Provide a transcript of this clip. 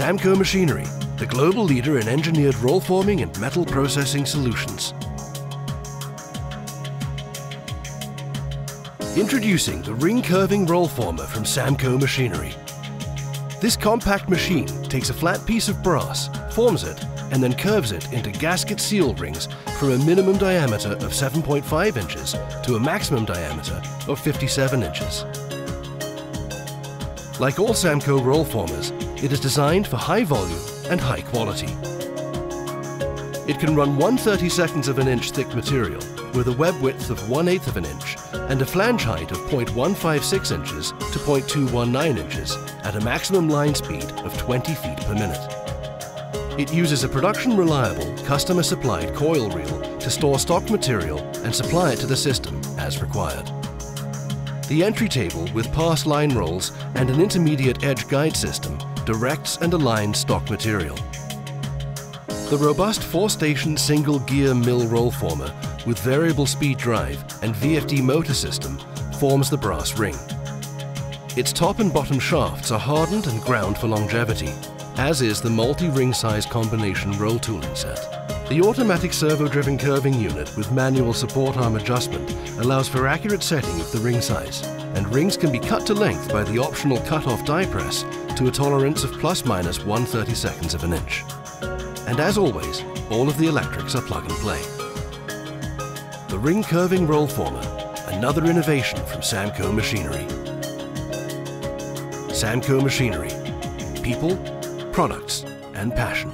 Samco Machinery, the global leader in engineered roll forming and metal processing solutions. Introducing the ring curving roll former from Samco Machinery. This compact machine takes a flat piece of brass, forms it, and then curves it into gasket seal rings from a minimum diameter of 7.5 inches to a maximum diameter of 57 inches. Like all Samco roll formers, it is designed for high volume and high quality. It can run 1 32nds of an inch thick material with a web width of 1 8th of an inch and a flange height of 0.156 inches to 0.219 inches at a maximum line speed of 20 feet per minute. It uses a production reliable, customer supplied coil reel to store stock material and supply it to the system as required. The entry table with pass line rolls and an intermediate edge guide system directs and aligns stock material. The robust four-station single-gear mill roll former with variable speed drive and VFD motor system forms the brass ring. Its top and bottom shafts are hardened and ground for longevity, as is the multi-ring size combination roll tooling set. The automatic servo-driven curving unit with manual support arm adjustment allows for accurate setting of the ring size, and rings can be cut to length by the optional cut-off die press to a tolerance of plus minus 1 32nds of an inch. And as always, all of the electrics are plug and play. The ring curving roll former, another innovation from Samco Machinery. Samco Machinery. People, products, and passion.